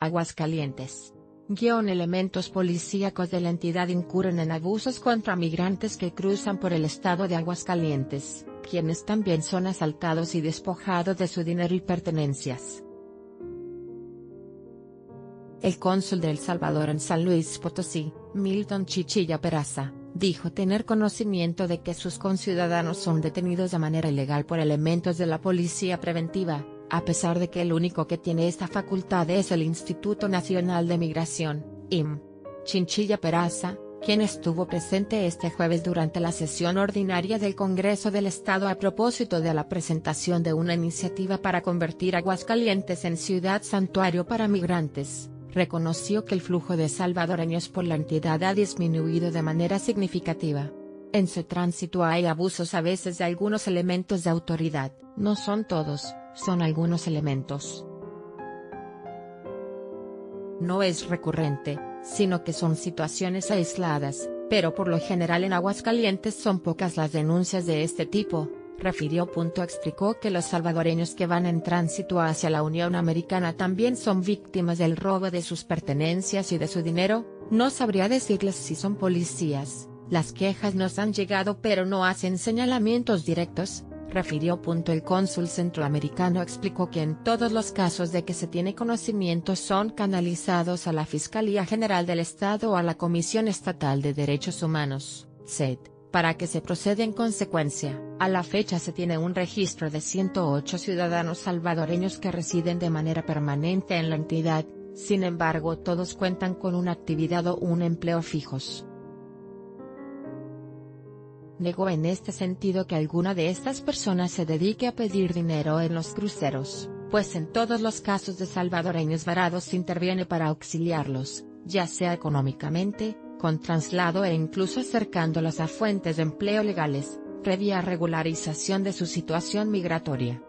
Aguascalientes. Guión elementos policíacos de la entidad incurren en abusos contra migrantes que cruzan por el estado de Aguascalientes, quienes también son asaltados y despojados de su dinero y pertenencias. El cónsul de El Salvador en San Luis Potosí, Milton Chichilla Peraza, dijo tener conocimiento de que sus conciudadanos son detenidos de manera ilegal por elementos de la policía preventiva, a pesar de que el único que tiene esta facultad es el Instituto Nacional de Migración, IM. Chinchilla Peraza, quien estuvo presente este jueves durante la sesión ordinaria del Congreso del Estado a propósito de la presentación de una iniciativa para convertir Aguascalientes en ciudad santuario para migrantes, reconoció que el flujo de salvadoreños por la entidad ha disminuido de manera significativa. En su tránsito hay abusos a veces de algunos elementos de autoridad, no son todos, son algunos elementos. No es recurrente, sino que son situaciones aisladas, pero por lo general en Aguascalientes son pocas las denuncias de este tipo, refirió. Explicó que los salvadoreños que van en tránsito hacia la Unión Americana también son víctimas del robo de sus pertenencias y de su dinero, no sabría decirles si son policías, las quejas nos han llegado pero no hacen señalamientos directos, refirió. El cónsul centroamericano explicó que en todos los casos de que se tiene conocimiento son canalizados a la Fiscalía General del Estado o a la Comisión Estatal de Derechos Humanos, SED, para que se proceda en consecuencia. A la fecha se tiene un registro de 108 ciudadanos salvadoreños que residen de manera permanente en la entidad, sin embargo todos cuentan con una actividad o un empleo fijos negó en este sentido que alguna de estas personas se dedique a pedir dinero en los cruceros, pues en todos los casos de salvadoreños varados interviene para auxiliarlos, ya sea económicamente, con traslado e incluso acercándolos a fuentes de empleo legales, previa regularización de su situación migratoria.